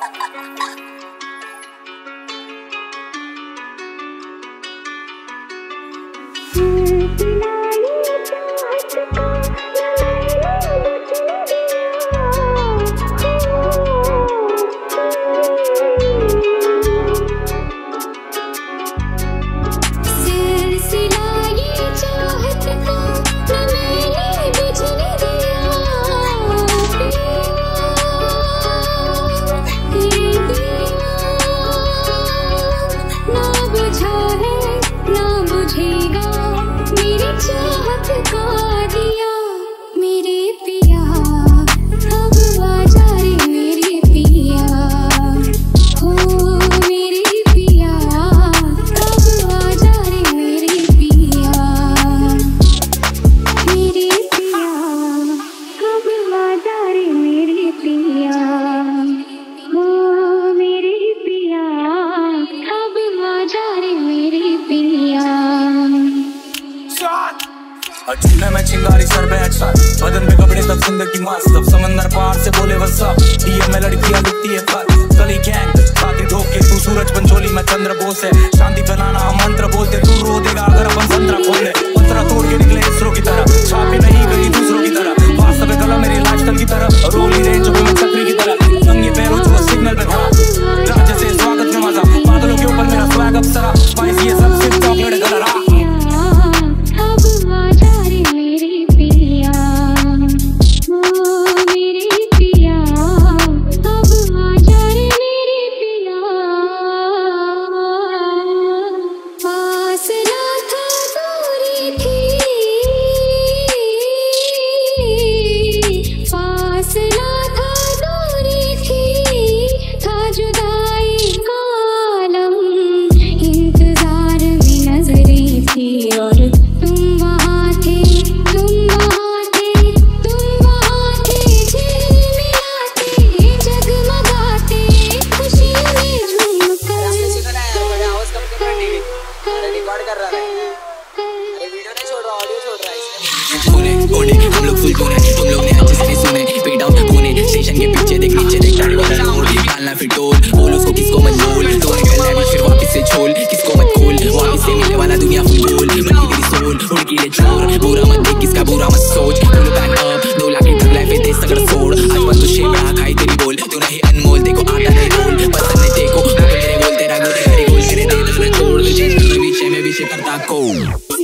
Thank you. झूले में चिंगारी सर पे अच्छा बदन पे कपड़े सब ज़िंदगी मस्त सब समंदर पार से बोले बस सब डीएम में लड़कियाँ लिखती है गली गैंग छाती ठोक तू सूरज पंचोली में चंद्र बोस है। पुणे कोने हम लोग फुल टूने तुम लोग ने अच्छे से सुने। पे डाउन पुणे स्टेशन के पीछे देख, नीचे देख गाड़ी वाला रोड डालना फिर टोल बोल उसको किसको मत बोल तो निकलना भी फिर वापस से छोल किसको मत खोल। वापस से मिलने वाला दुनिया फुल गोल मन की तेरी सोल, उनकी ले चोर। बुरा मत देख, किसका बुरा मत सोच। बोलो बैक अप दो लाख की लाइफ है दे सगड़ सोड़ आज मत तो शेबड़ा खाई तेरी बोल, तू नहीं अनमोल, देखो आता नहीं रोल। पसंद नहीं देखो मेरे बोल, तेरा गोरे गोल मेरे दे दे छोड़ तुझे बीच में बीच करता को